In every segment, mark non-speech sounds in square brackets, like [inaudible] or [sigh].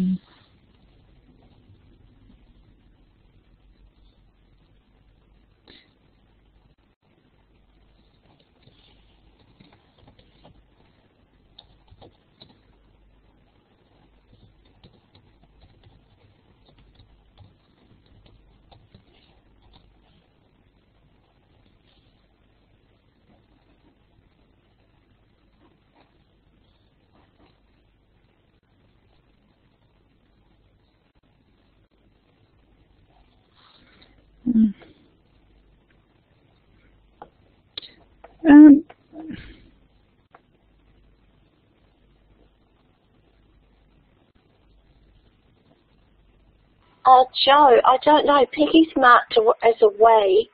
Mm. Mm. Um, Uh, Jo, I don't know. Peggy's marked aw- as away.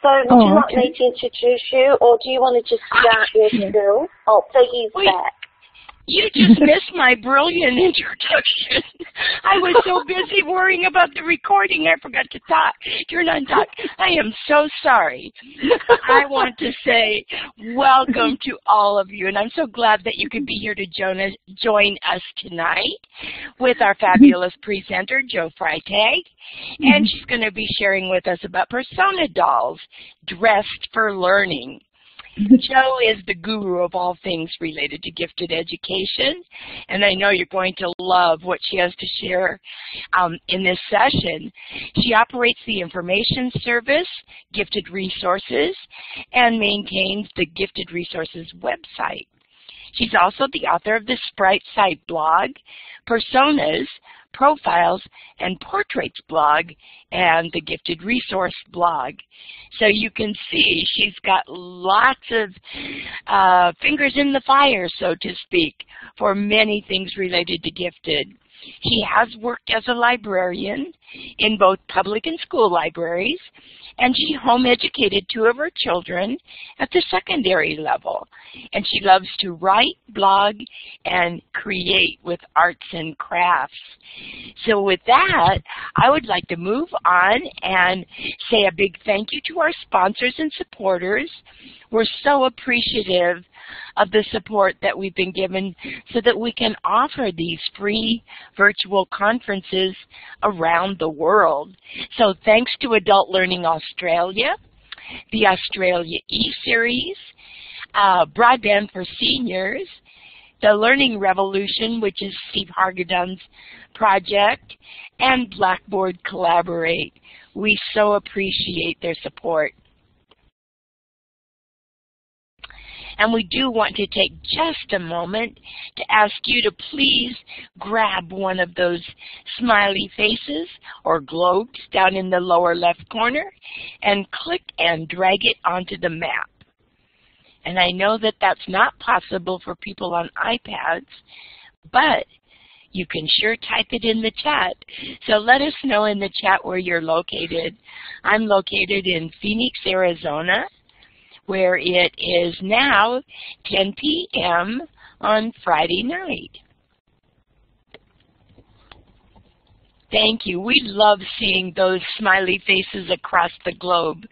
So would Oh, you like okay. me to introduce you, or do you want to just start your Yeah. spill? Oh, Peggy's Wait. back. You just missed my brilliant introduction. I was so busy worrying about the recording, I forgot to talk. Turn on talk. I am so sorry. I want to say welcome to all of you, and I'm so glad that you could be here to join us, join us tonight with our fabulous presenter, Jo Freitag. And mm-hmm. she's going to be sharing with us about persona dolls dressed for learning. Jo is the guru of all things related to gifted education, and I know you're going to love what she has to share um, in this session. She operates the information service, Gifted Resources, and maintains the Gifted Resources website. She's also the author of the Sprite Site blog, Personas, Profiles, and Portraits blog, and the Gifted Resource blog. So you can see she's got lots of uh, fingers in the fire, so to speak, for many things related to gifted. She has worked as a librarian in both public and school libraries, and she home educated two of her children at the secondary level. And she loves to write, blog, and create with arts and crafts. So with that, I would like to move on and say a big thank you to our sponsors and supporters. We're so appreciative of the support that we've been given so that we can offer these free virtual conferences around the world. So thanks to Adult Learning Australia, the Australia E-Series, uh, Broadband for Seniors, the Learning Revolution, which is Steve Hargadon's project, and Blackboard Collaborate. We so appreciate their support. And we do want to take just a moment to ask you to please grab one of those smiley faces or globes down in the lower left corner and click and drag it onto the map. And I know that that's not possible for people on iPads, but you can sure type it in the chat. So let us know in the chat where you're located. I'm located in Phoenix, Arizona, where it is now 10 p.m. on Friday night. Thank you. We love seeing those smiley faces across the globe.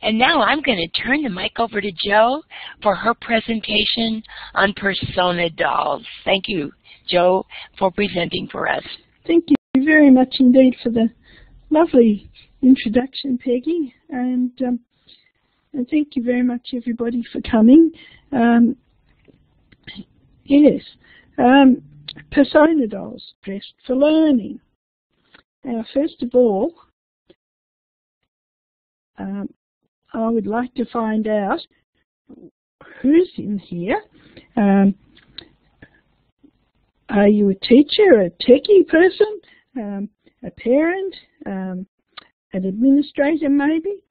And now I'm going to turn the mic over to Jo for her presentation on persona dolls. Thank you, Jo, for presenting for us. Thank you very much indeed for the lovely introduction, Peggy, and um, and thank you very much everybody for coming. Um, yes, um, persona dolls dressed for learning. Now, first of all, um, I would like to find out who's in here. Um, are you a teacher, a techie person, um, a parent, um, an administrator maybe?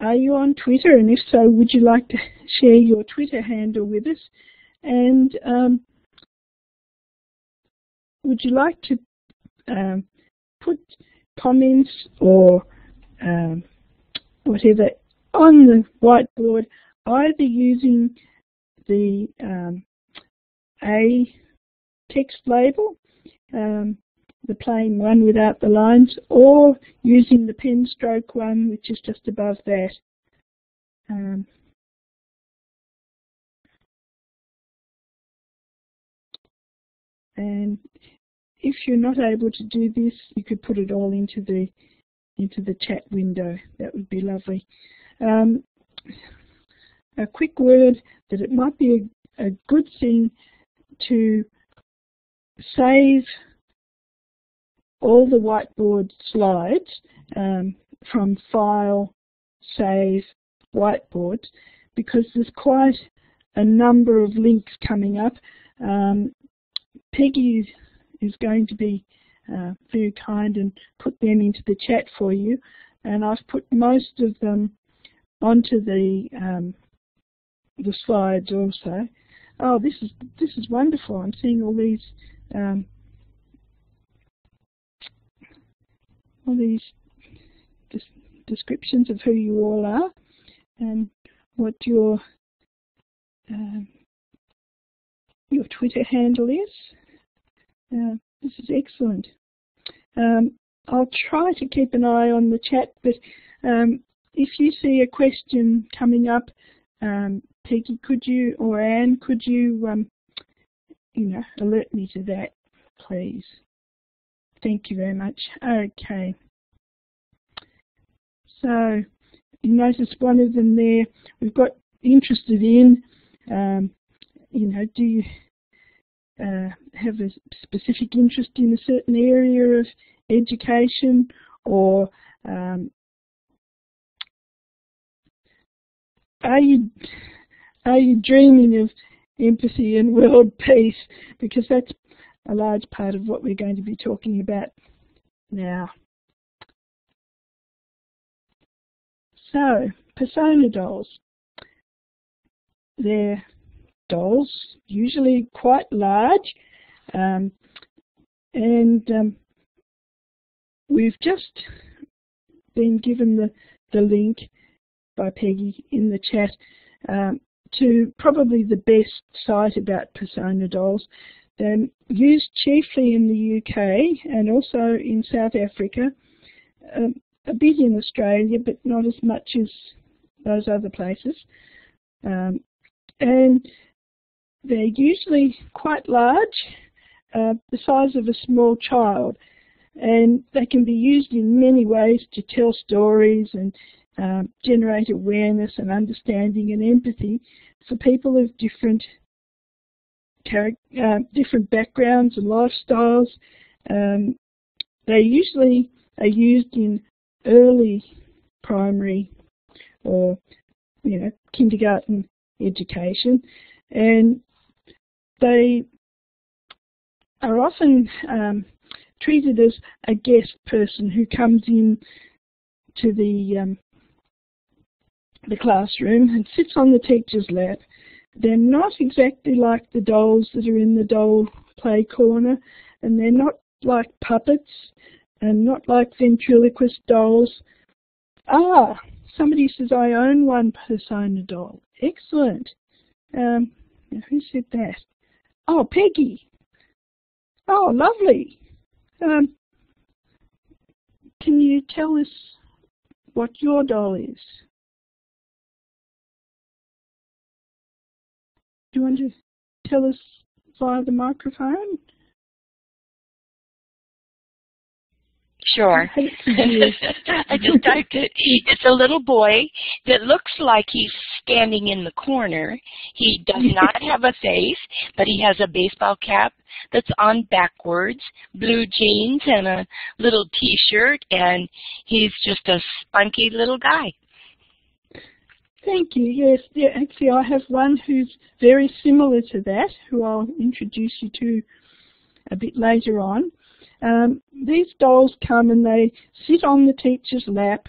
Are you on Twitter? And if so, would you like to [laughs] share your Twitter handle with us? And um, would you like to um, put comments or um, whatever on the whiteboard, either using the um, A text label, um, the plain one without the lines, or using the pen stroke one, which is just above that. Um, and if you're not able to do this, you could put it all into the into the chat window. That would be lovely. Um, a quick word that it might be a, a good thing to save all the whiteboard slides um, from File, Save, Whiteboard because there's quite a number of links coming up. Um, Peggy is going to be uh, very kind and put them into the chat for you. And I've put most of them onto the um, the slides also. Oh, this is this is wonderful. I'm seeing all these um, all these descriptions of who you all are and what your um, your Twitter handle is. Uh, this is excellent. Um, I'll try to keep an eye on the chat, but um, if you see a question coming up, um, Peggy, could you, or Anne, could you, um, you know, alert me to that, please? Thank you very much. Okay. So, you notice one of them there, we've got interested in, um, you know, do you uh, have a specific interest in a certain area of education or um, are you are you dreaming of empathy and world [laughs] peace? Because that's a large part of what we're going to be talking about now. So, persona dolls. They're dolls, usually quite large, um, and um, we've just been given the, the link by Peggy in the chat um, to probably the best site about persona dolls. They're used chiefly in the UK and also in South Africa, um, a bit in Australia, but not as much as those other places. Um, and they're usually quite large, uh, the size of a small child, and they can be used in many ways to tell stories and um, generate awareness and understanding and empathy for people of different uh, different backgrounds and lifestyles. Um, they usually are used in early primary or you know kindergarten education, and they are often um, treated as a guest person who comes in to the um, the classroom and sits on the teacher's lap. They're not exactly like the dolls that are in the doll play corner, and they're not like puppets and not like ventriloquist dolls. Ah, somebody says I own one persona doll. Excellent. Um, who said that? Oh, Peggy. Oh, lovely. Um, can you tell us what your doll is? You want to tell us via the microphone? Sure. [laughs] I just typed it. It's a little boy that looks like he's standing in the corner. He does [laughs] not have a face, but he has a baseball cap that's on backwards, blue jeans, and a little t-shirt, and he's just a spunky little guy. Thank you. Yes, yeah, actually I have one who's very similar to that, who I'll introduce you to a bit later on. Um, these dolls come and they sit on the teacher's lap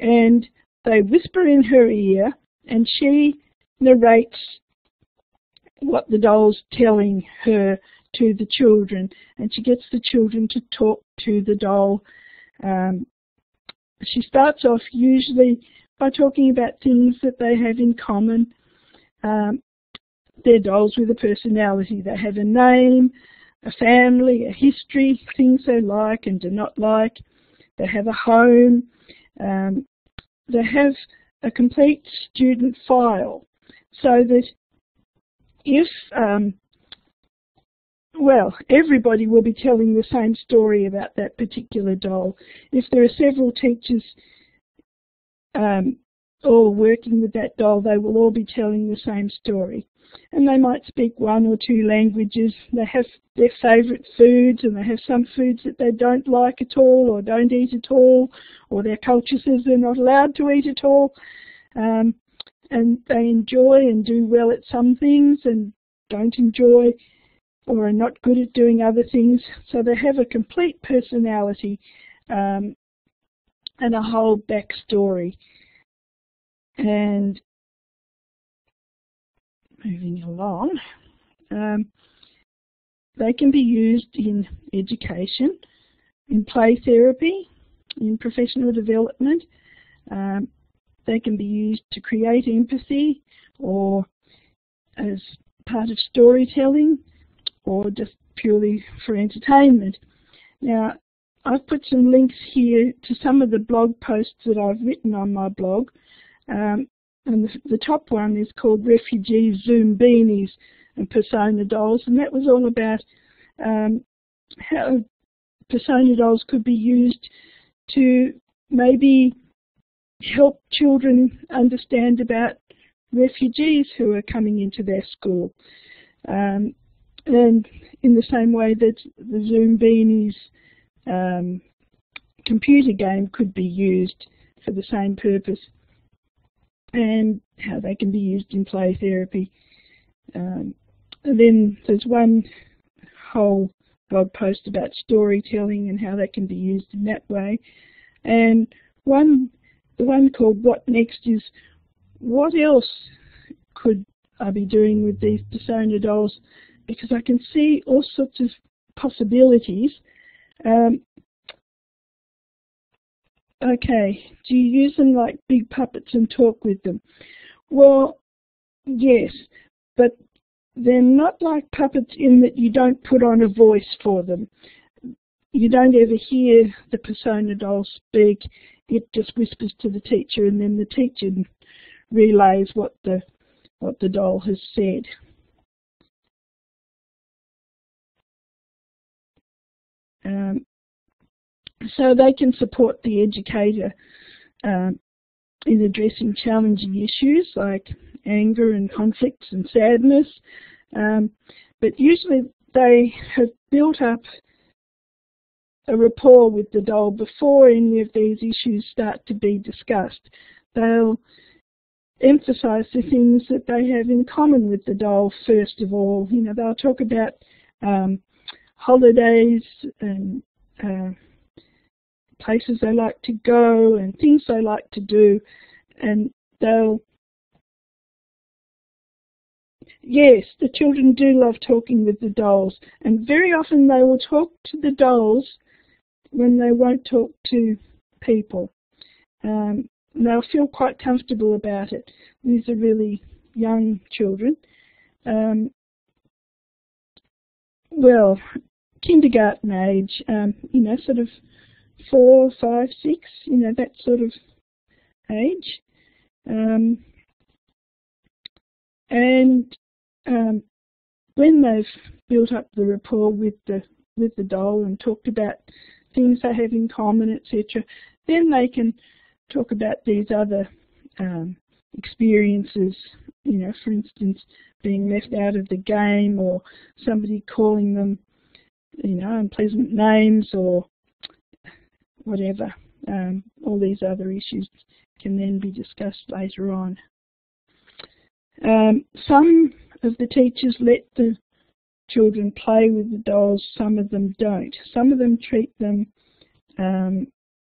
and they whisper in her ear and she narrates what the doll's telling her to the children and she gets the children to talk to the doll. Um, she starts off usually by talking about things that they have in common. Um, they're dolls with a personality. They have a name, a family, a history, things they like and do not like. They have a home. Um, they have a complete student file so that if um, well, everybody will be telling the same story about that particular doll. If there are several teachers um, all working with that doll, they will all be telling the same story. And they might speak one or two languages. They have their favourite foods and they have some foods that they don't like at all or don't eat at all or their culture says they're not allowed to eat at all. Um, and they enjoy and do well at some things and don't enjoy or are not good at doing other things. So they have a complete personality um, and a whole backstory. And moving along, um, they can be used in education, in play therapy, in professional development. Um, they can be used to create empathy or as part of storytelling or just purely for entertainment. Now, I've put some links here to some of the blog posts that I've written on my blog. Um, and the, the, top one is called Refugee Zoombinis and Persona Dolls, and that was all about um, how persona dolls could be used to maybe help children understand about refugees who are coming into their school. Um, and in the same way that the Zoombinis um, computer game could be used for the same purpose and how they can be used in play therapy. Um, and then there's one whole blog post about storytelling and how that can be used in that way. And one, the one called What Next is what else could I be doing with these persona dolls because I can see all sorts of possibilities. Um, okay, do you use them like big puppets and talk with them? Well, yes, but they're not like puppets in that you don't put on a voice for them. You don't ever hear the persona doll speak. It just whispers to the teacher and then the teacher relays what the what the doll has said. Um, so they can support the educator um, in addressing challenging issues like anger and conflicts and sadness. Um, but usually they have built up a rapport with the doll before any of these issues start to be discussed. They'll emphasize the things that they have in common with the doll first of all. You know, they'll talk about um, holidays and uh, places they like to go and things they like to do. And they'll yes the children do love talking with the dolls. And very often they will talk to the dolls when they won't talk to people. Um, they'll feel quite comfortable about it. These are really young children. Um, well, kindergarten age, um, you know, sort of four, five, six, you know, that sort of age. Um, and um, when they've built up the rapport with the with the doll and talked about things they have in common, etc., then they can talk about these other um, experiences. You know, for instance, being left out of the game or somebody calling them you know, unpleasant names or whatever. Um, all these other issues can then be discussed later on. Um, some of the teachers let the children play with the dolls, some of them don't. Some of them treat them um,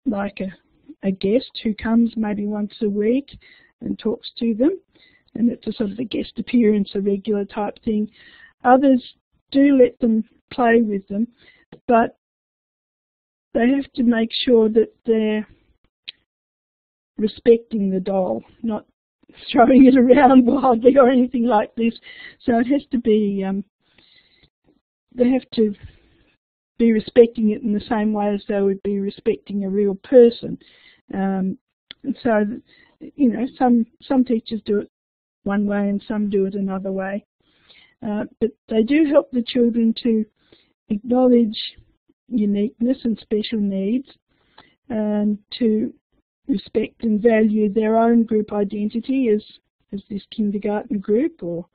like a, a guest who comes maybe once a week and talks to them, and it's a sort of a guest appearance, a regular type thing. Others do let them play with them, but they have to make sure that they're respecting the doll, not throwing it [laughs] around wildly or anything like this. So it has to be, um, they have to be respecting it in the same way as they would be respecting a real person. Um, and so, you know, some some teachers do it one way and some do it another way. Uh, but they do help the children to acknowledge uniqueness and special needs and to respect and value their own group identity as, as this kindergarten group or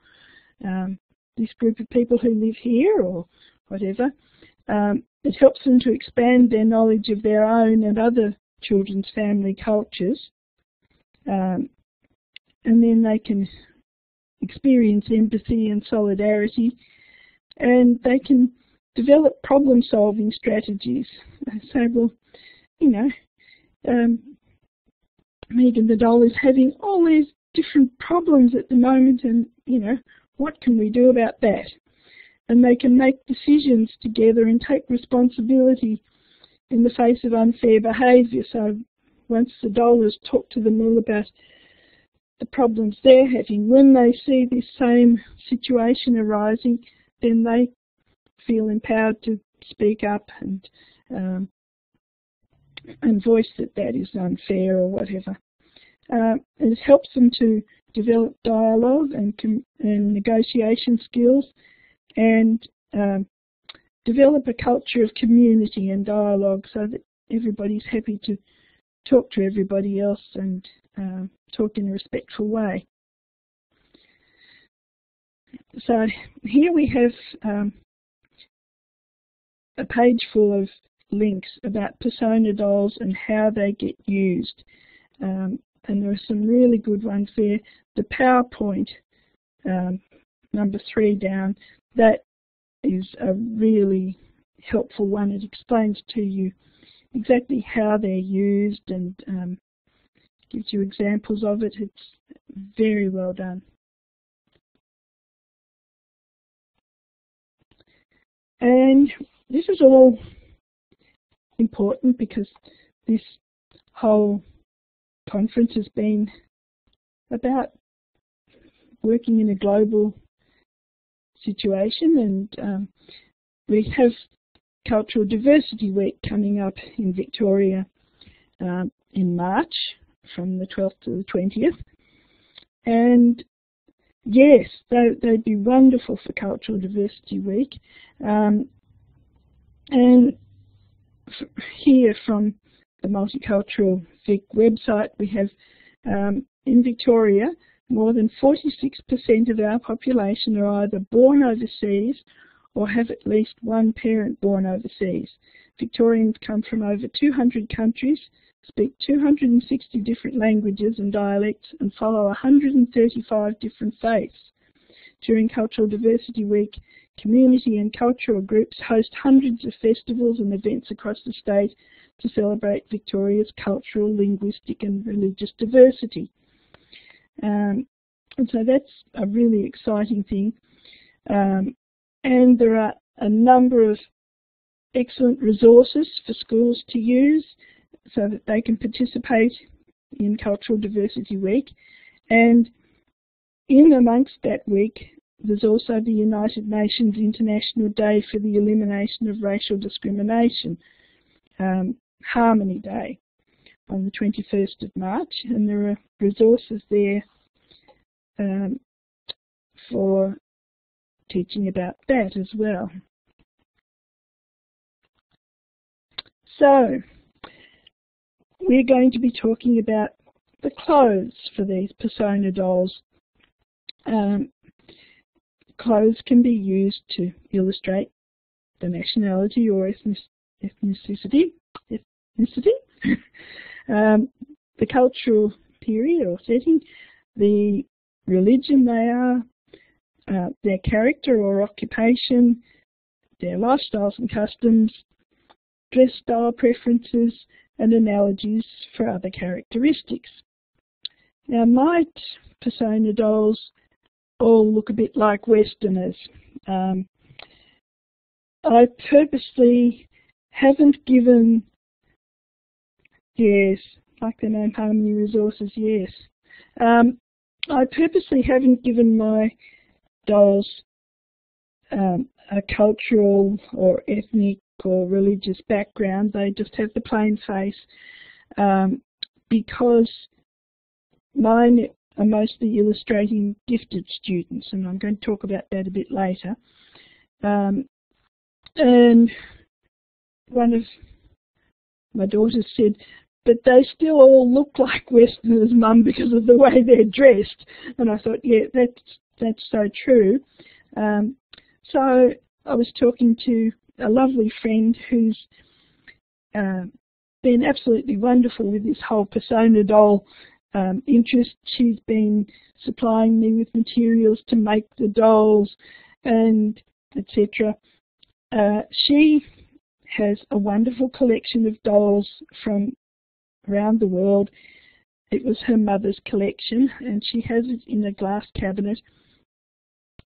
um, this group of people who live here or whatever. Um, it helps them to expand their knowledge of their own and other children's family cultures. Um, and then they can experience empathy and solidarity and they can develop problem solving strategies. [laughs] Say, well, you know, um, Megan the doll is having all these different problems at the moment and, you know, what can we do about that? And they can make decisions together and take responsibility in the face of unfair behaviour. So once the doll has talked to them all about the problems they're having, when they see this same situation arising, then they feel empowered to speak up and um, and voice that that is unfair or whatever. Uh, it helps them to develop dialogue and, and negotiation skills and um, develop a culture of community and dialogue so that everybody's happy to talk to everybody else and uh, talk in a respectful way. So here we have um, a page full of links about persona dolls and how they get used. Um, and there are some really good ones there. The PowerPoint, um, number three down, that is a really helpful one. It explains to you exactly how they're used and um, gives you examples of it. It's very well done. And this is all important because this whole conference has been about working in a global situation and um, we have Cultural Diversity Week coming up in Victoria um, in March from the 12th to the 20th and yes they, would be wonderful for Cultural Diversity Week. Um, and here from the Multicultural Vic website, we have um, in Victoria, more than 46% of our population are either born overseas or have at least one parent born overseas. Victorians come from over 200 countries, speak 260 different languages and dialects, and follow 135 different faiths. During Cultural Diversity Week, community and cultural groups host hundreds of festivals and events across the state to celebrate Victoria's cultural, linguistic and religious diversity. Um, and so that's a really exciting thing. Um, and there are a number of excellent resources for schools to use so that they can participate in Cultural Diversity Week. And in amongst that week, there's also the United Nations International Day for the Elimination of Racial Discrimination, um, Harmony Day, on the 21st of March, and there are resources there um, for teaching about that as well. So, we're going to be talking about the clothes for these persona dolls. Um, clothes can be used to illustrate the nationality or ethnicity, ethnicity [laughs] um, the cultural period or setting, the religion they are, uh, their character or occupation, their lifestyles and customs, dress style preferences, and analogies for other characteristics. Now, might persona dolls all look a bit like Westerners. Um, I purposely haven't given, yes, like the name Harmony Resources, yes. Um, I purposely haven't given my dolls um, a cultural or ethnic or religious background. They just have the plain face um, because mine are mostly illustrating gifted students, and I'm going to talk about that a bit later. Um, and one of my daughters said, but they still all look like Westerners, Mum, because of the way they're dressed. And I thought, yeah, that's that's so true. Um, so I was talking to a lovely friend who's uh, been absolutely wonderful with this whole persona doll um, interest. She's been supplying me with materials to make the dolls and etc. Uh, she has a wonderful collection of dolls from around the world. It was her mother's collection and she has it in a glass cabinet.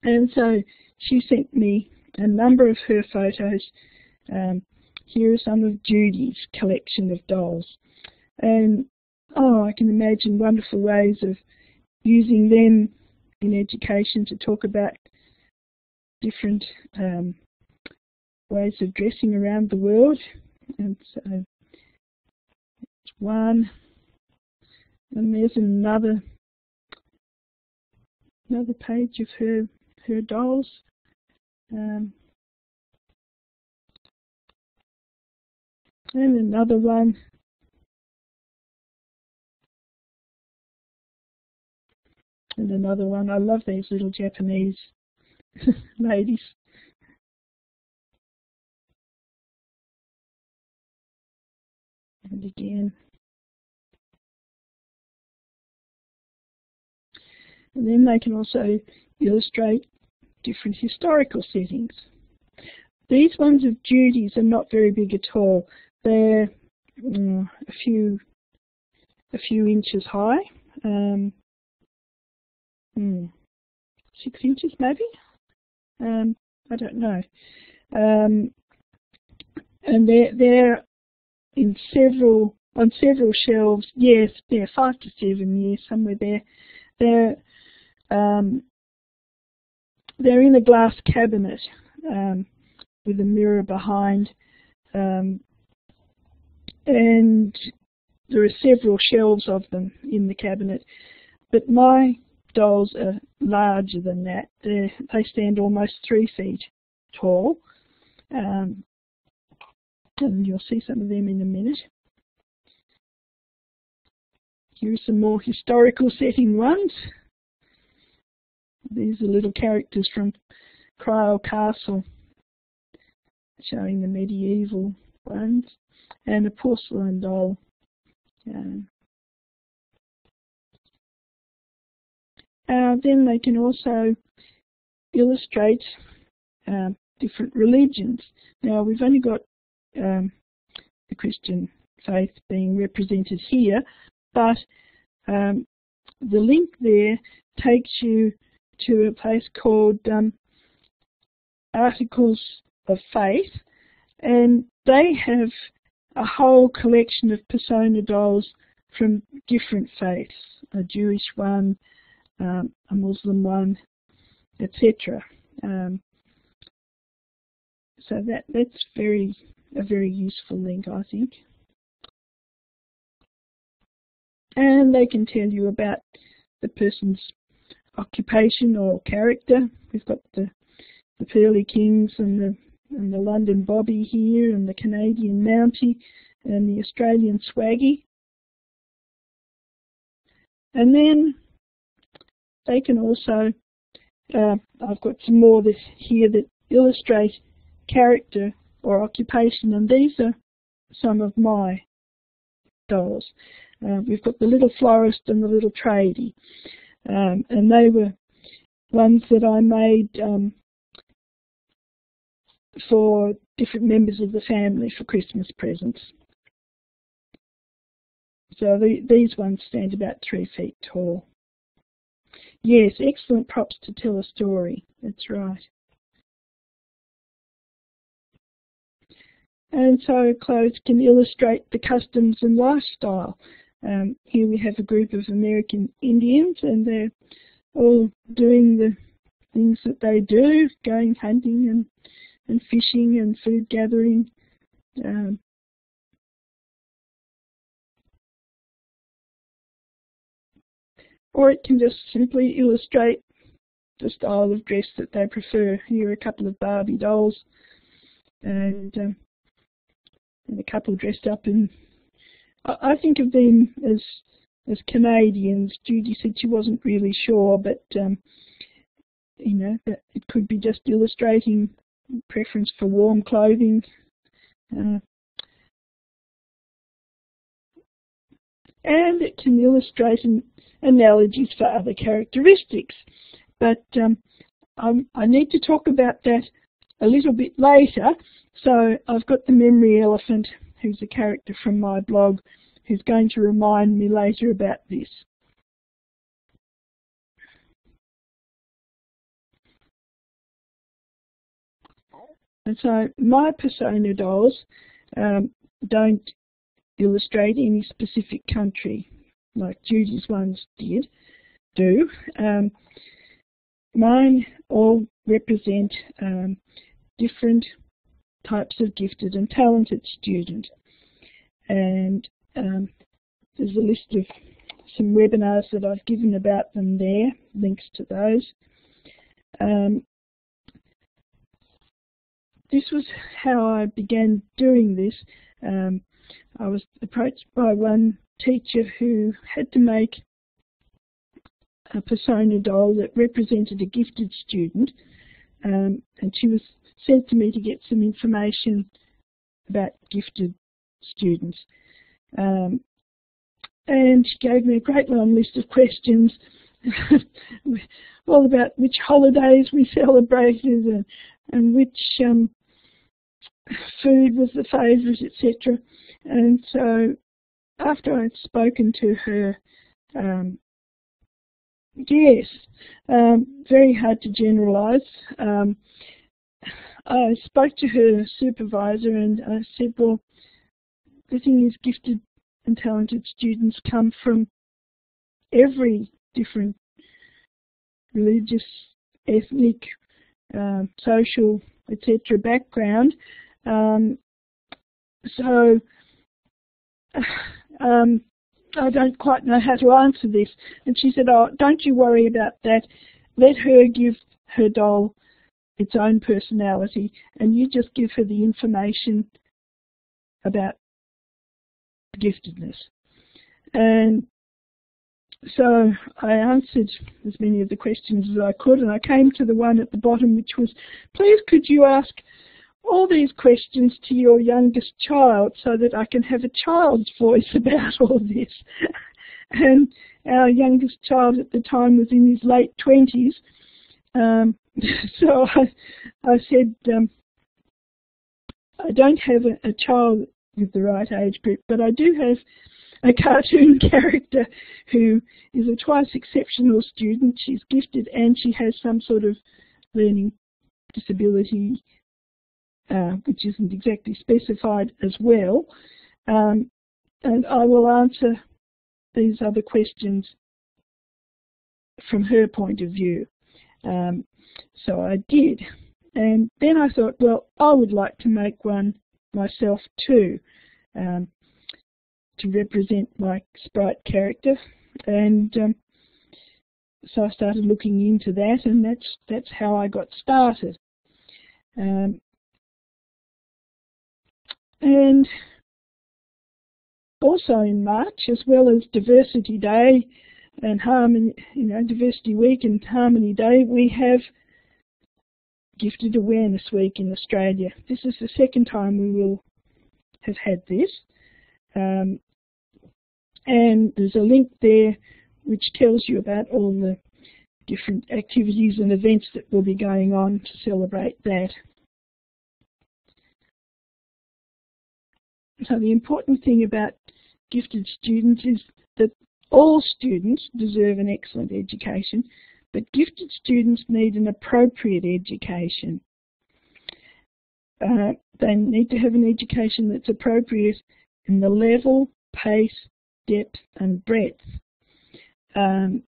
And so she sent me a number of her photos. Um, here are some of Judy's collection of dolls. And oh, I can imagine wonderful ways of using them in education to talk about different um, ways of dressing around the world. And so it's one, and there's another another page of her her dolls. Um, and another one and another one. I love these little Japanese [laughs] ladies. And again. And then they can also illustrate different historical settings. These ones of Judy's are not very big at all. They're uh, a few a few inches high. Um, hmm, six inches maybe. Um, I don't know. Um, and they're they're in several on several shelves. Yes, they're five to seven years somewhere there. They're um, they're in a glass cabinet um, with a mirror behind, um, and there are several shelves of them in the cabinet. But my dolls are larger than that. They're, they stand almost three feet tall. Um, and you'll see some of them in a minute. Here are some more historical setting ones. These are little characters from Cryal Castle, showing the medieval ones, and a porcelain doll. Um, Uh, then they can also illustrate uh, different religions. Now we've only got um, the Christian faith being represented here, but um, the link there takes you to a place called um, Articles of Faith, and they have a whole collection of persona dolls from different faiths, a Jewish one, um, a Muslim one, etc. Um, so that that's very a very useful link, I think. And they can tell you about the person's occupation or character. We've got the the Pearly Kings and the and the London Bobby here and the Canadian Mountie and the Australian Swaggy. And then they can also, uh, I've got some more this here that illustrate character or occupation, and these are some of my dolls. Uh, we've got the little florist and the little tradie, um, and they were ones that I made um, for different members of the family for Christmas presents. So the, these ones stand about three feet tall. Yes, excellent props to tell a story. That's right. And so clothes can illustrate the customs and lifestyle. Um, here we have a group of American Indians and they're all doing the things that they do, going hunting and, and fishing and food gathering. Um, or it can just simply illustrate the style of dress that they prefer. Here are a couple of Barbie dolls and, um, and a couple dressed up in, I, I think of them as as Canadians. Judy said she wasn't really sure, but um, you know, that it could be just illustrating preference for warm clothing. Uh, and it can illustrate an analogies for other characteristics. But um, I need to talk about that a little bit later. So I've got the memory elephant, who's a character from my blog, who's going to remind me later about this. And so my persona dolls um, don't illustrate any specific country like Judy's ones did do. Um, mine all represent um, different types of gifted and talented student. And um, there's a list of some webinars that I've given about them there, links to those. Um, this was how I began doing this. Um, I was approached by one teacher who had to make a persona doll that represented a gifted student um, and she was sent to me to get some information about gifted students. Um, and she gave me a great long list of questions [laughs] all about which holidays we [laughs] celebrated and, and which um, food was the favourite, etc. And so after I'd spoken to her, um, yes, um, very hard to generalise. Um, I spoke to her supervisor and I said, well, the thing is gifted and talented students come from every different religious, ethnic, uh, social, etc. background. Um, so um, I don't quite know how to answer this. And she said, oh, don't you worry about that. Let her give her doll its own personality and you just give her the information about giftedness. And so I answered as many of the questions as I could and I came to the one at the bottom which was, please could you ask all these questions to your youngest child so that I can have a child's voice [laughs] about all this. and our youngest child at the time was in his late 20s. Um, [laughs] so I, I said, um, I don't have a, a child with the right age group, but I do have a cartoon [laughs] character who is a twice exceptional student. She's gifted and she has some sort of learning disability uh, which isn't exactly specified as well. Um, and I will answer these other questions from her point of view. Um, so I did. And then I thought, well, I would like to make one myself too, um, to represent my sprite character. And um, so I started looking into that, and that's that's how I got started. Um, and also in March, as well as Diversity Day and Harmony, you know, Diversity Week and Harmony Day, we have Gifted Awareness Week in Australia. This is the second time we will have had this. Um, and there's a link there which tells you about all the different activities and events that will be going on to celebrate that. So the important thing about gifted students is that all students deserve an excellent education, but gifted students need an appropriate education. Uh, they need to have an education that's appropriate in the level, pace, depth and breadth. Um,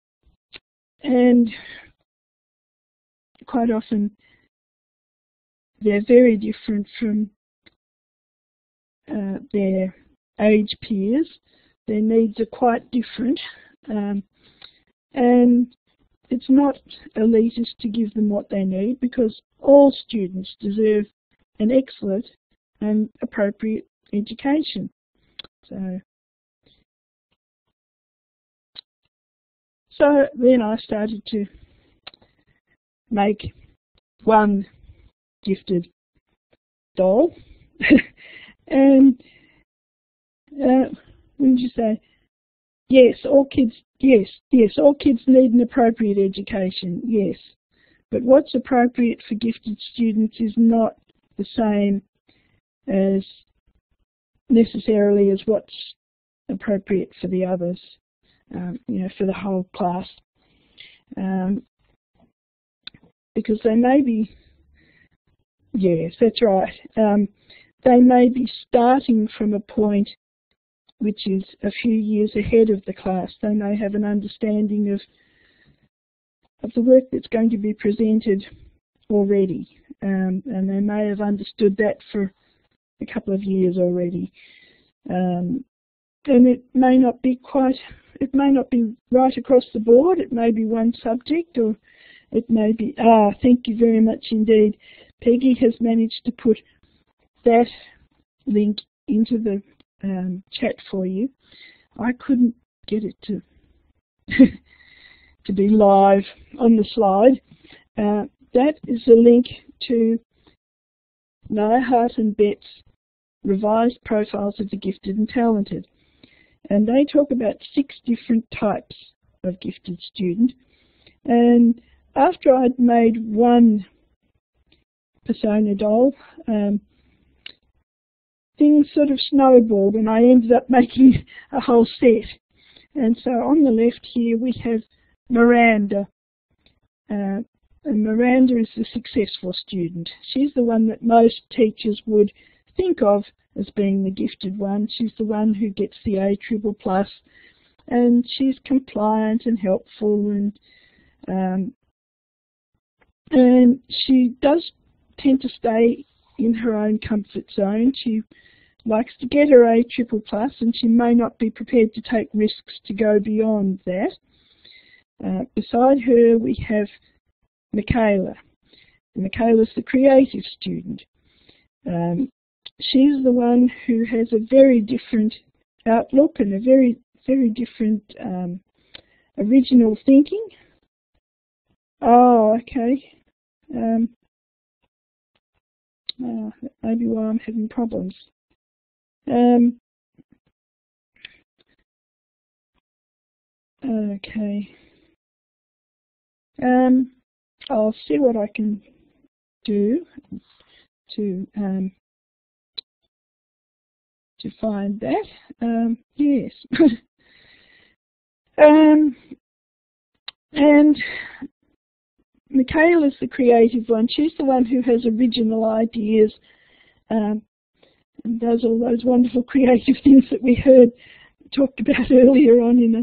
and quite often they're very different from uh, their age peers. Their needs are quite different. Um, And it's not elitist to give them what they need because all students deserve an excellent and appropriate education. So, so then I started to make one gifted doll [laughs] and uh, what did you say? Yes, all kids, yes, yes, all kids need an appropriate education, yes. But what's appropriate for gifted students is not the same as necessarily as what's appropriate for the others, um, you know, for the whole class. Um, because they may be, yes, that's right. Um, they may be starting from a point which is a few years ahead of the class. They may have an understanding of of the work that's going to be presented already, um, and they may have understood that for a couple of years already. Um, and it may not be quite, it may not be right across the board. It may be one subject, or it may be. Ah, thank you very much indeed. Peggy has managed to put that link into the um, chat for you. I couldn't get it to [laughs] to be live on the slide. Uh, that is a link to Neihart and Betts revised profiles of the gifted and talented. And they talk about six different types of gifted student. And after I'd made one persona doll, um, things sort of snowballed and I ended up making a whole set. And so on the left here we have Miranda. Uh, and Miranda is the successful student. She's the one that most teachers would think of as being the gifted one. She's the one who gets the A triple plus, and she's compliant and helpful, and um, and she does tend to stay in her own comfort zone. She likes to get her A triple plus, and she may not be prepared to take risks to go beyond that. Uh, beside her, we have Michaela. Michaela's the creative student. Um, she's the one who has a very different outlook and a very, very different um, original thinking. Oh, okay. Um, uh, that may be why I'm having problems. Um, okay. Um, I'll see what I can do to um, to find that. Um, yes. [laughs] um, and Michaela is the creative one. She's the one who has original ideas um, and does all those wonderful creative things that we heard talked about [laughs] earlier on in a,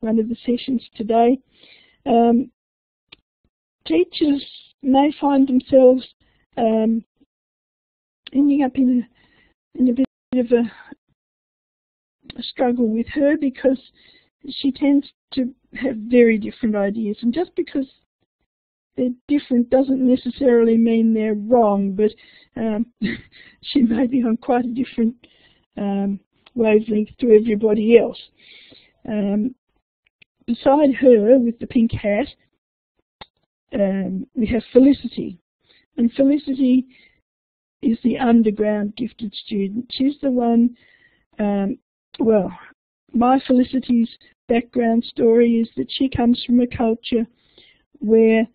one of the sessions today. Um, teachers may find themselves um, ending up in a, in a bit of a, a struggle with her because she tends to have very different ideas. And just because they're different doesn't necessarily mean they're wrong, but um, [laughs] she may be on quite a different um, wavelength to everybody else. Um, beside her, with the pink hat, um, we have Felicity. And Felicity is the underground gifted student. She's the one, um, well, my Felicity's background story is that she comes from a culture where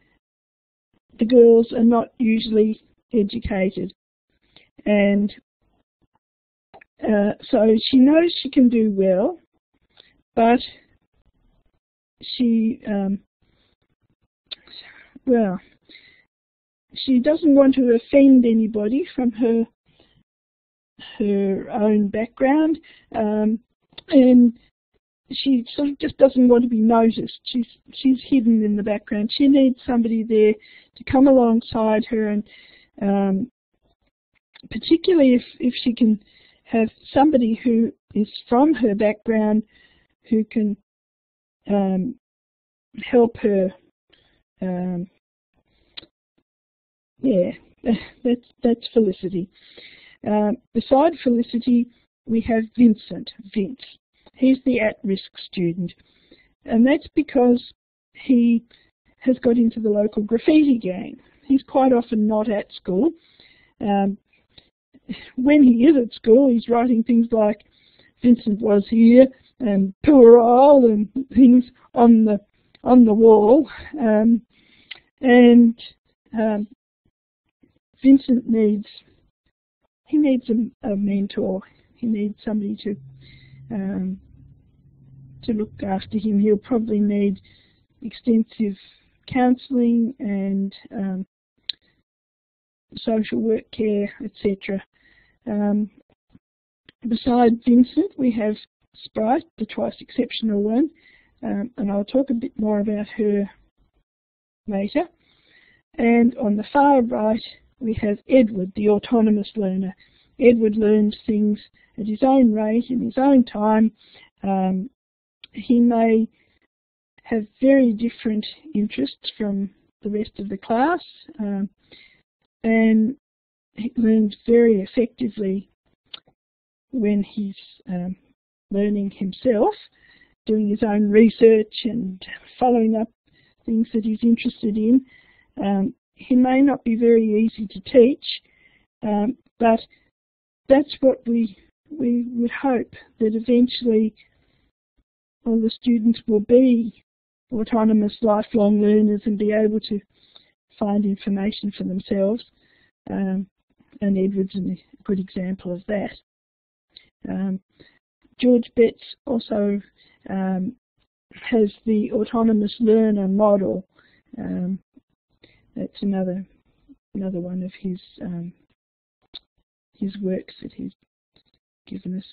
the girls are not usually educated. And uh, so she knows she can do well, but she um, well, she doesn't want to offend anybody from her her own background, um, and she sort of just doesn't want to be noticed. She's she's hidden in the background. She needs somebody there to come alongside her, and um, particularly if if she can have somebody who is from her background who can um, help her. Um, yeah, that's that's Felicity. Um, beside Felicity, we have Vincent, Vince. He's the at-risk student, and that's because he has got into the local graffiti gang. He's quite often not at school. Um, when he is at school, he's writing things like Vincent was here and Puerol and things on the on the wall. Um, and um, Vincent needs he needs a, a, mentor. He needs somebody to um, to look after him. He'll probably need extensive counselling and um, social work care, etc. Um, beside Vincent, we have Sprite, the twice exceptional one, um, and I'll talk a bit more about her later. And on the far right, we have Edward, the autonomous learner. Edward learns things at his own rate, in his own time. Um, he may have very different interests from the rest of the class, um, and he learns very effectively when he's um, learning himself, doing his own research and following up things that he's interested in. Um, he may not be very easy to teach, um, but that's what we we would hope that eventually all the students will be autonomous lifelong learners and be able to find information for themselves. Um, and Edward's a good example of that. Um, George Betts also um, has the autonomous learner model. Um, that's another another one of his um, his works that he's given us.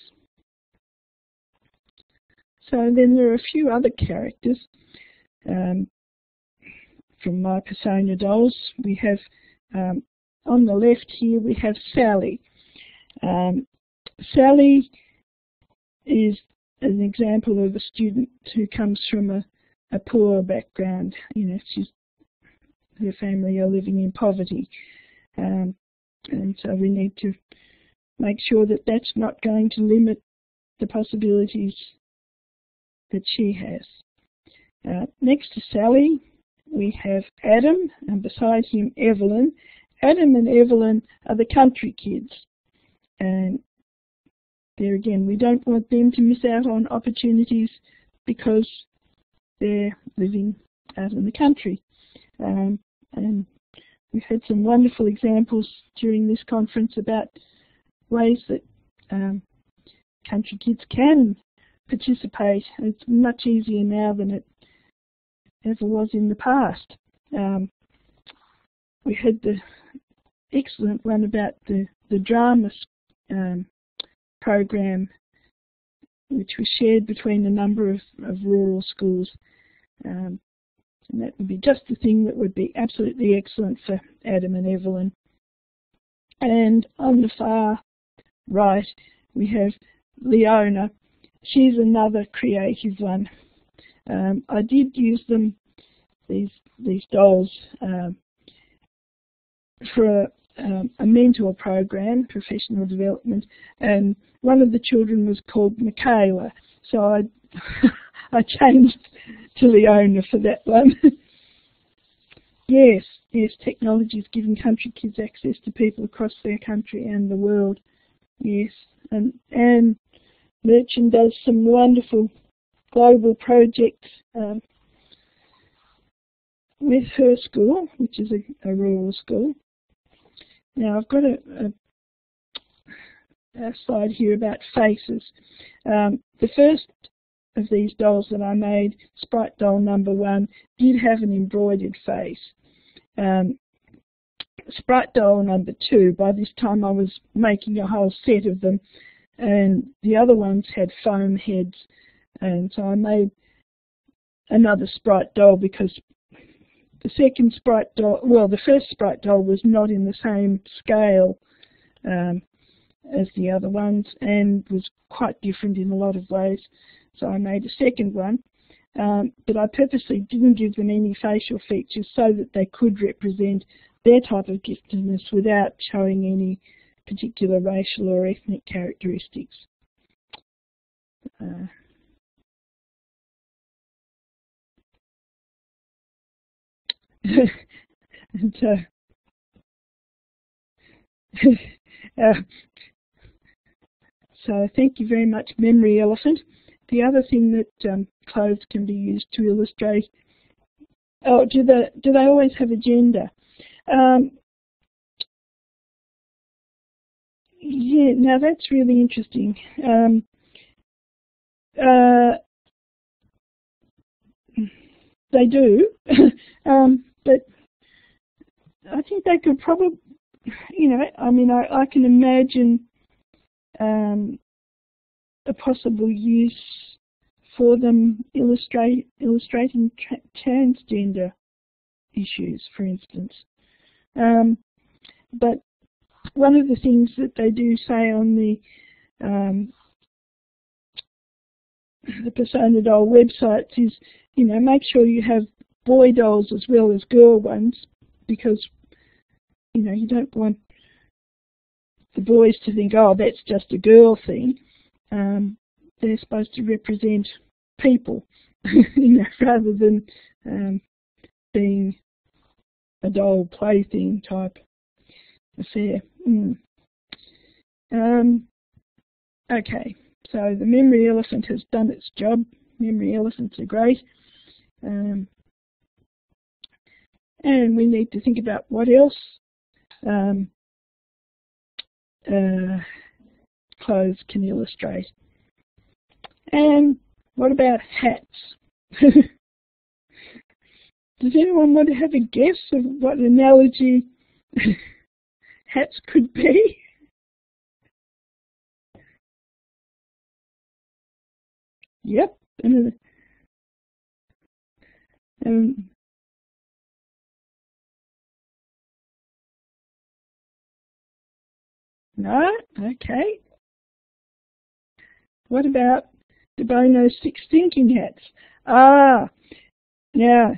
So then there are a few other characters um, from my persona dolls. We have um, on the left here we have Sally. Um, Sally is an example of a student who comes from a, a poor background. You know, she's her family are living in poverty, um, and so we need to make sure that that's not going to limit the possibilities that she has. Uh, next to Sally, we have Adam, and beside him Evelyn. Adam and Evelyn are the country kids, and there again, we don't want them to miss out on opportunities because they're living out in the country. Um, and we've had some wonderful examples during this conference about ways that um, country kids can participate. It's much easier now than it ever was in the past. Um, we had the excellent one about the, the drama um, program which was shared between a number of, of rural schools. Um, and that would be just the thing that would be absolutely excellent for Adam and Evelyn. And on the far right, we have Leona. She's another creative one. Um, I did use them, these these dolls, um, for a, um, a mentor program, professional development, and one of the children was called Michaela, so I [laughs] I changed to Leona for that one. [laughs] yes, yes, technology is giving country kids access to people across their country and the world. Yes, and and Merchant does some wonderful global projects um, with her school, which is a, a rural school. Now I've got a, a, a slide here about faces. Um, the first of these dolls that I made, Sprite doll number one, did have an embroidered face. Um, Sprite doll number two, by this time I was making a whole set of them, and the other ones had foam heads, and so I made another Sprite doll because the second Sprite doll, well, the first Sprite doll was not in the same scale um, as the other ones and was quite different in a lot of ways. So I made a second one. um, but I purposely didn't give them any facial features so that they could represent their type of giftedness without showing any particular racial or ethnic characteristics. Uh, [laughs] and uh, [laughs] uh, so thank you very much, Memory Elephant. The other thing that um, clothes can be used to illustrate, oh, do they, do they always have a gender? Um, yeah, now that's really interesting. Um, uh, they do, [laughs] um, but I think they could probably, you know, I mean, I, I can imagine um, a possible use for them illustrate, illustrating tra transgender issues, for instance. Um, but one of the things that they do say on the um, the Persona Doll websites is, you know, make sure you have boy dolls as well as girl ones because, you know, you don't want the boys to think, oh, that's just a girl thing. Um, they're supposed to represent people, [laughs] you know, rather than um, being a doll plaything type affair. Mm. Um, okay, so the memory elephant has done its job. Memory elephants are great. Um, and we need to think about what else um, uh, clothes can illustrate. And what about hats? [laughs] Does anyone want to have a guess of what analogy [laughs] hats could be? Yep. And, and no? Okay. What about De Bono's six thinking hats? Ah, now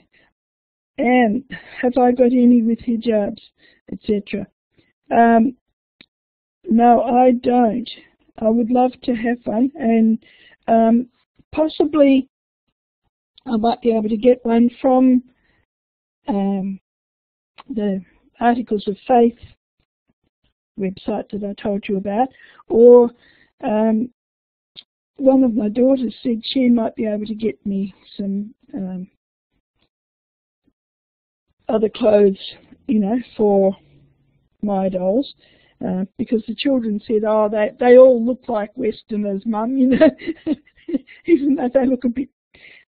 and have I got any with hijabs, etc. Um, no, I don't. I would love to have one, and um, possibly I might be able to get one from um, the Articles of Faith website that I told you about, or um, one of my daughters said she might be able to get me some um, other clothes, you know, for my dolls. Uh, because the children said, oh, they they all look like Westerners, Mum, you know, [laughs] even though they look a bit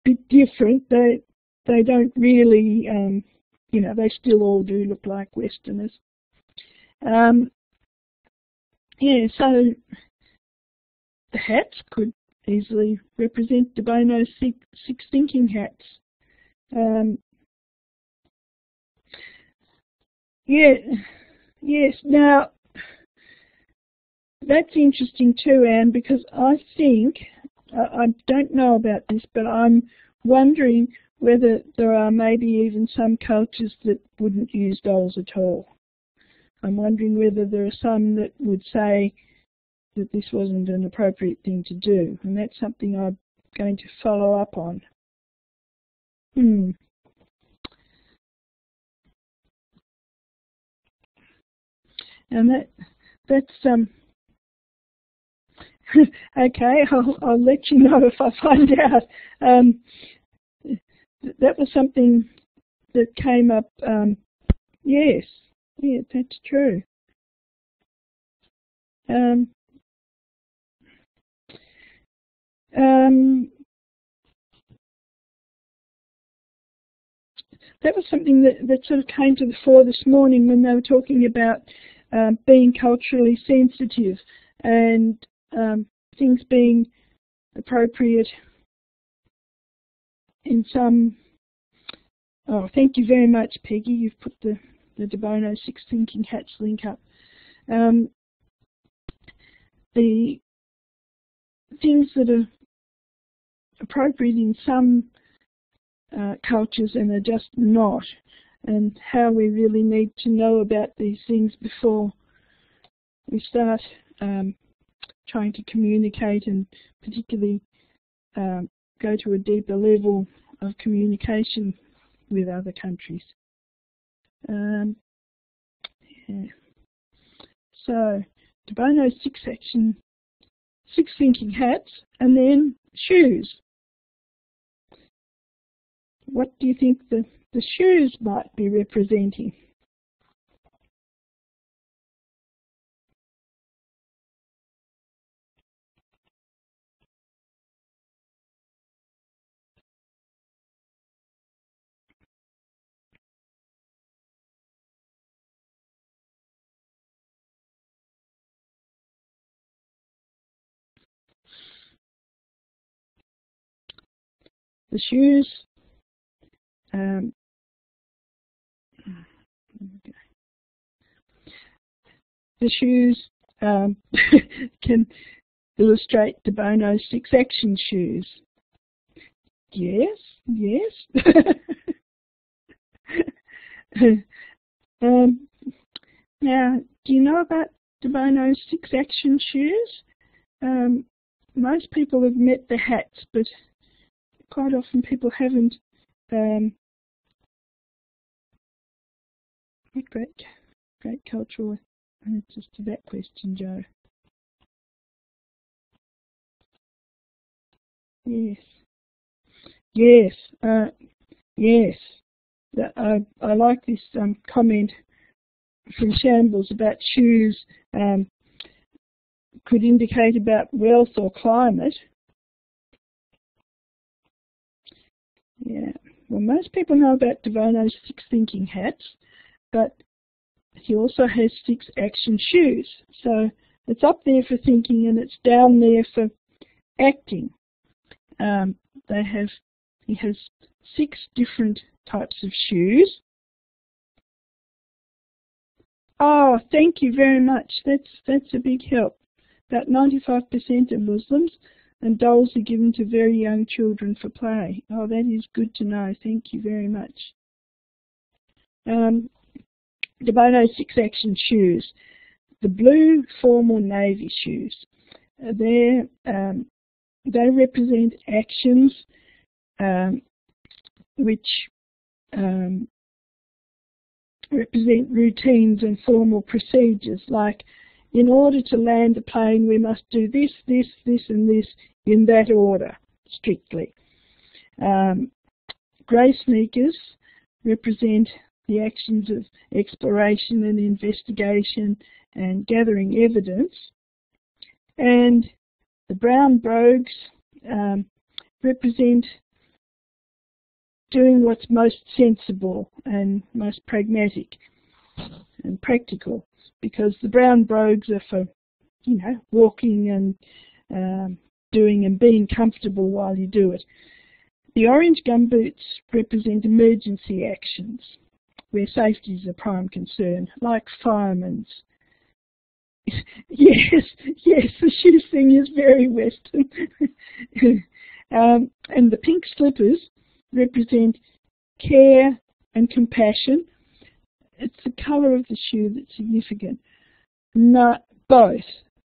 bit different, they they don't really, um, you know, they still all do look like Westerners. Um, yeah, so the hats could easily represent De Bono's six, six thinking hats. Um, Yeah, yes. Now, that's interesting too, Anne, because I think, I don't know about this, but I'm wondering whether there are maybe even some cultures that wouldn't use dolls at all. I'm wondering whether there are some that would say that this wasn't an appropriate thing to do, and that's something I'm going to follow up on. Hmm. and that that's um [laughs] okay I'll, I'll let you know if I find out um, that was something that came up um, yes yeah that's true um, um, that was something that, that sort of came to the fore this morning when they were talking about um, being culturally sensitive and um, things being appropriate in some. Oh, thank you very much, Peggy. You've put the the De Bono Six Thinking Hats link up. Um, the things that are appropriate in some uh, cultures and are just not, and how we really need to know about these things before we start um, trying to communicate and particularly um, go to a deeper level of communication with other countries. Um, yeah. So, De Bono's six action, six thinking hats, and then shoes. What do you think the, the shoes might be representing? the shoes. Um, the shoes um, [laughs] can illustrate De Bono's six action shoes. Yes, yes. [laughs] um, now, do you know about De Bono's six action shoes? Um, most people have met the hats, but quite often people haven't um, great, great cultural answers to that question, Jo. Yes, yes, uh, yes. I I like this um, comment from Shambles about shoes um, could indicate about wealth or climate. Yeah. Well, most people know about De Bono's six thinking hats, but he also has six action shoes. So it's up there for thinking and it's down there for acting. Um, they have, he has six different types of shoes. Oh, thank you very much. That's that's a big help. About 95% of Muslims and dolls are given to very young children for play. Oh, that is good to know. Thank you very much. Um, De Bono six action shoes. The blue formal navy shoes. Uh, um, they represent actions um, which um, represent routines and formal procedures like in order to land a plane we must do this, this, this and this in that order, strictly. Um, grey sneakers represent the actions of exploration and investigation and gathering evidence. And the brown brogues um, represent doing what's most sensible and most pragmatic and practical because the brown brogues are for, you know, walking and um, doing and being comfortable while you do it. The orange gumboots represent emergency actions where safety is a prime concern, like firemen's. [laughs] yes, yes, the shoe thing is very Western. [laughs] um, and the pink slippers represent care and compassion. It's the colour of the shoe that's significant. No, both.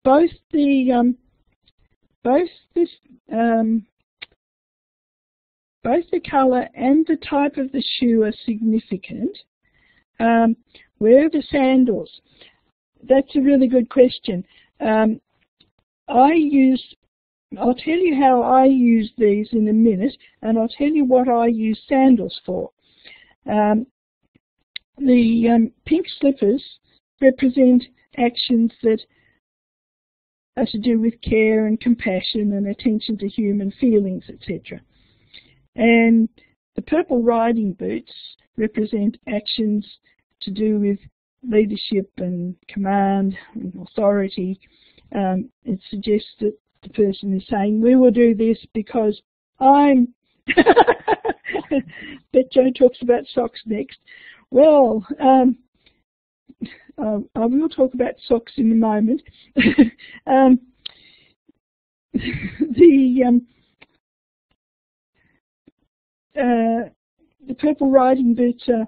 Both the um, both this um, both the colour and the type of the shoe are significant. Um, where are the sandals? That's a really good question. Um, I use, I'll tell you how I use these in a minute, and I'll tell you what I use sandals for. Um, the um, pink slippers represent actions that are to do with care and compassion and attention to human feelings, etc. And the purple riding boots represent actions to do with leadership and command and authority. Um, it suggests that the person is saying, we will do this because I'm... [laughs] Bet Jo talks about socks next. Well, um, uh, I will talk about socks in a moment. [laughs] um, [laughs] the um, uh, purple riding boots are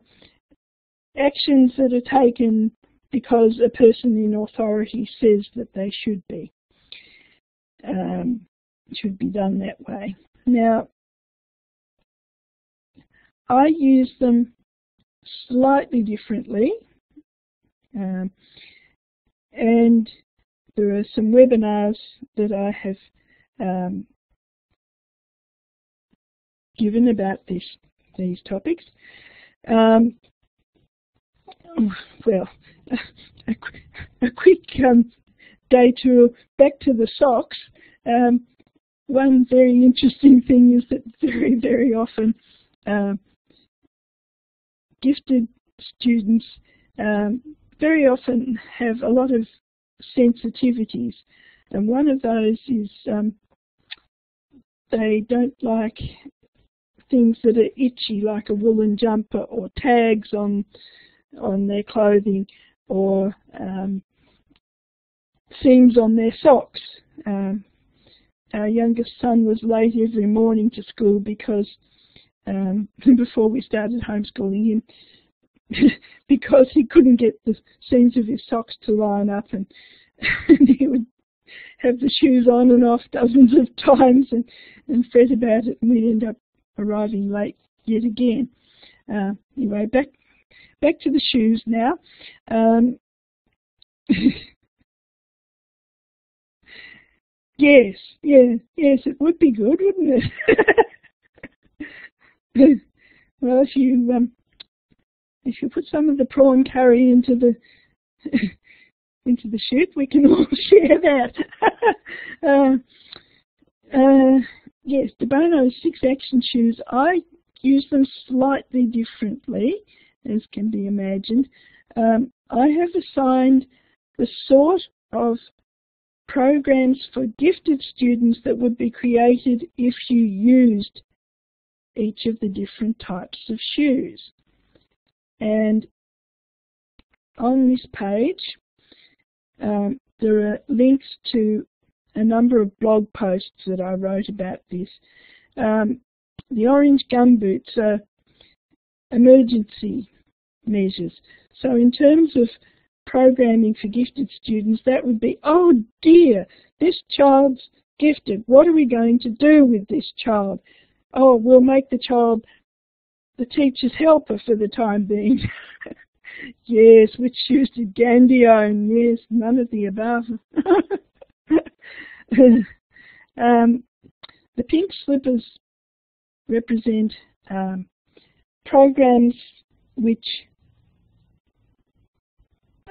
actions that are taken because a person in authority says that they should be. Um, should be done that way. Now, I use them slightly differently. Um, and there are some webinars that I have um, given about this, these topics. Um, well, a, a quick um, day tour back to the socks. Um, one very interesting [laughs] thing is that very, very often uh, gifted students um, very often have a lot of sensitivities. And one of those is um, they don't like things that are itchy, like a woolen jumper or tags on on their clothing or um, seams on their socks. Um, our youngest son was late every morning to school because um, [laughs] before we started homeschooling him, [laughs] because he couldn't get the seams of his socks to line up and, [laughs] and he would have the shoes on and off dozens of times and, and fret about it and we'd end up arriving late yet again. Uh, anyway, back back to the shoes now. Um, [laughs] yes, yeah, yes, it would be good, wouldn't it? [laughs] well, if you um, if you put some of the prawn curry into the [laughs] into the chute, we can all share that. uh, uh, yes, De Bono six action shoes. I use them slightly differently, as can be imagined. Um, I have assigned the sort of programs for gifted students that would be created if you used each of the different types of shoes. And on this page, um, there are links to a number of blog posts that I wrote about this. Um, the orange gum boots are emergency measures. So in terms of programming for gifted students, that would be, oh dear, this child's gifted. What are we going to do with this child? Oh, we'll make the child the teacher's helper for the time being. [laughs] yes, which Gandhi own? Yes, none of the above. [laughs] um, the pink slippers represent um, programs which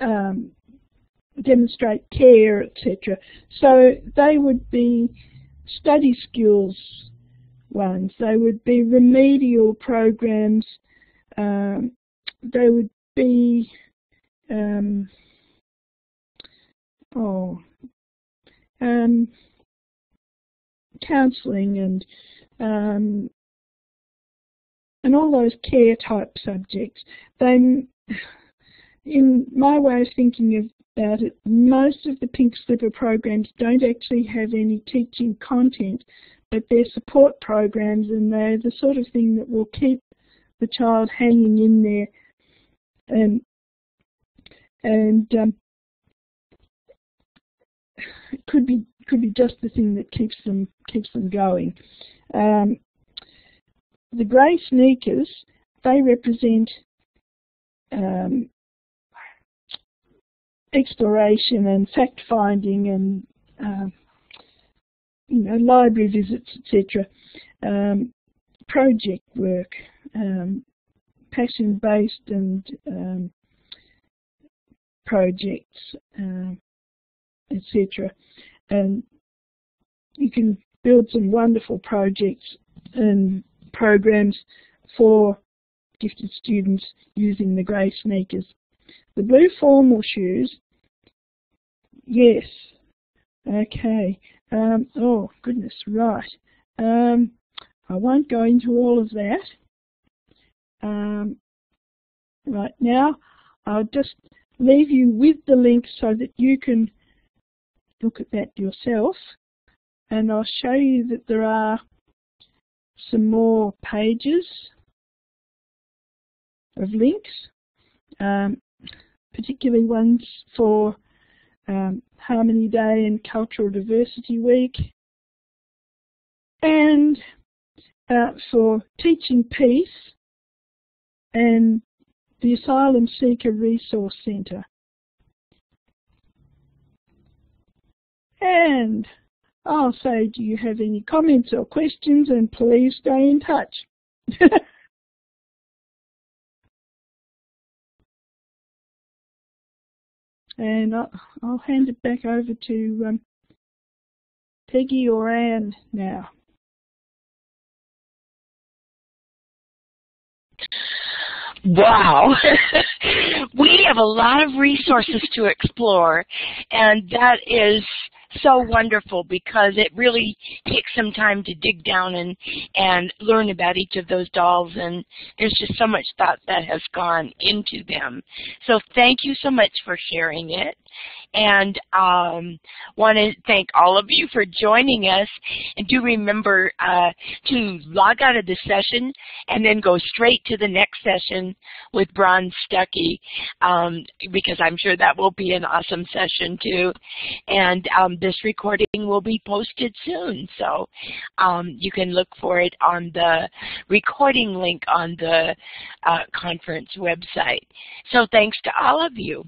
um, demonstrate care, etc. So they would be study skills ones. They would be remedial programs. Um, they would be um, oh um, counselling and um, and all those care type subjects. They, in my way of thinking about it, most of the Pink Slipper programs don't actually have any teaching content but they're support programs and they're the sort of thing that will keep the child hanging in there and and um, it [sighs] could be could be just the thing that keeps them keeps them going. Um, the grey sneakers they represent um, exploration and fact finding and uh, you know, library visits, etc. Um, project work, um, passion-based and um, projects, uh, etc. And you can build some wonderful projects and programs for gifted students using the grey sneakers. The blue formal shoes, yes, okay. Um, oh, goodness, right. Um, I won't go into all of that. Um, right now, I'll just leave you with the link so that you can look at that yourself. And I'll show you that there are some more pages of links, um, particularly ones for um, Harmony Day and Cultural Diversity Week, and uh, for Teaching Peace and the Asylum Seeker Resource Centre. And I'll say, do you have any comments or questions? And please stay in touch. [laughs] and I'll, hand it back over to um, Peggy or Anne now. Wow. [laughs] we have a lot of resources to explore, and that is so wonderful because it really takes some time to dig down and and learn about each of those dolls and there's just so much thought that has gone into them so thank you so much for sharing it and um, want to thank all of you for joining us and do remember uh, to log out of the session and then go straight to the next session with Bron Stuckey um, because I'm sure that will be an awesome session too and um, this recording will be posted soon. So um, you can look for it on the recording link on the uh, conference website. So thanks to all of you.